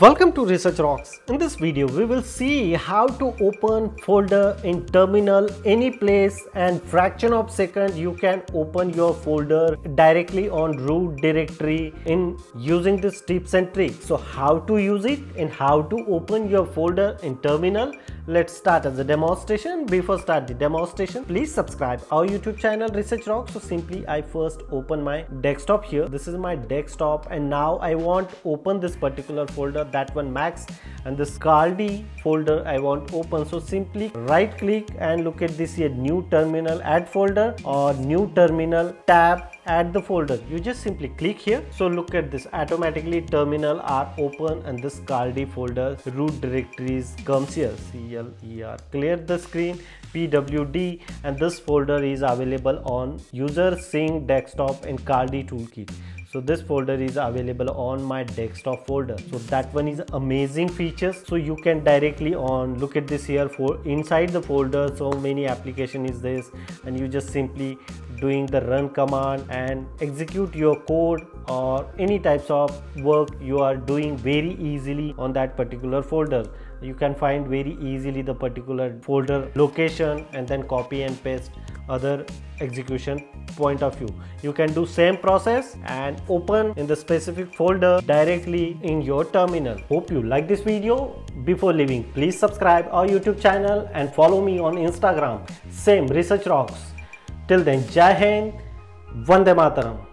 Welcome to Research Rocks. In this video, we will see how to open folder in terminal any place and fraction of second you can open your folder directly on root directory in using this tips and tricks. So how to use it and how to open your folder in terminal. Let's start as a demonstration. Before start the demonstration, please subscribe our YouTube channel Research Rocks. So simply I first open my desktop here. This is my desktop and now I want open this particular folder folder that one max. And this Kaldi folder I want open. So simply right click and look at this here new terminal add folder or new terminal tab add the folder. You just simply click here. So look at this automatically terminal are open and this Kaldi folder root directories comes here. Cler clear the screen pwd and this folder is available on user sync desktop and Kaldi toolkit so this folder is available on my desktop folder. So that one is amazing features. So you can directly on look at this here for inside the folder. So many application is this and you just simply doing the run command and execute your code or any types of work you are doing very easily on that particular folder. You can find very easily the particular folder location and then copy and paste other execution point of view. You can do same process and open in the specific folder directly in your terminal. Hope you like this video. Before leaving please subscribe our youtube channel and follow me on instagram. Same research rocks. Till then jai hind vande mataram